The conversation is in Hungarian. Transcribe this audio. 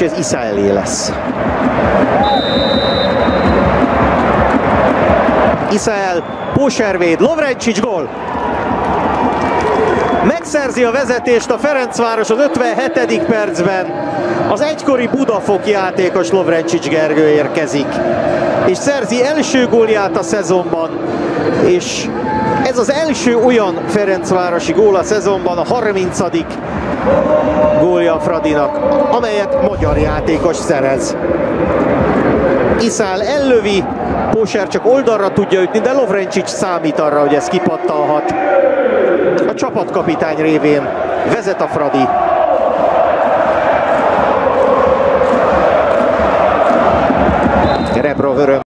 és ez Iszaelé lesz. Iszael, Póservéd, Lovrencsics gól! Megszerzi a vezetést a Ferencváros az 57. percben. Az egykori Budafok játékos Lovrencsics Gergő érkezik, és szerzi első gólját a szezonban, és ez az első olyan Ferencvárosi gól a szezonban, a 30. gólja Fradinak, amelyet magyar játékos szerez. Iszál ellövi, Póser csak oldalra tudja ütni, de Lovrencsics számít arra, hogy ez kipattalhat. A csapatkapitány révén vezet a Fradi. Rebrov öröm.